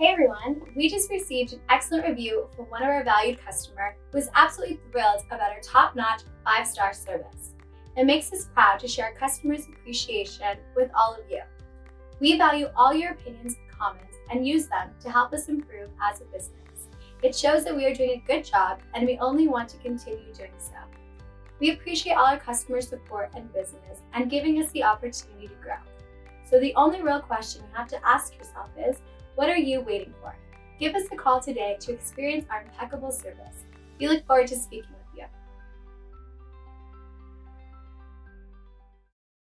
Hey everyone, we just received an excellent review from one of our valued customer who is absolutely thrilled about our top-notch five-star service. It makes us proud to share customers' appreciation with all of you. We value all your opinions and comments and use them to help us improve as a business. It shows that we are doing a good job and we only want to continue doing so. We appreciate all our customer support and business and giving us the opportunity to grow. So the only real question you have to ask yourself is, what are you waiting for? Give us a call today to experience our impeccable service. We look forward to speaking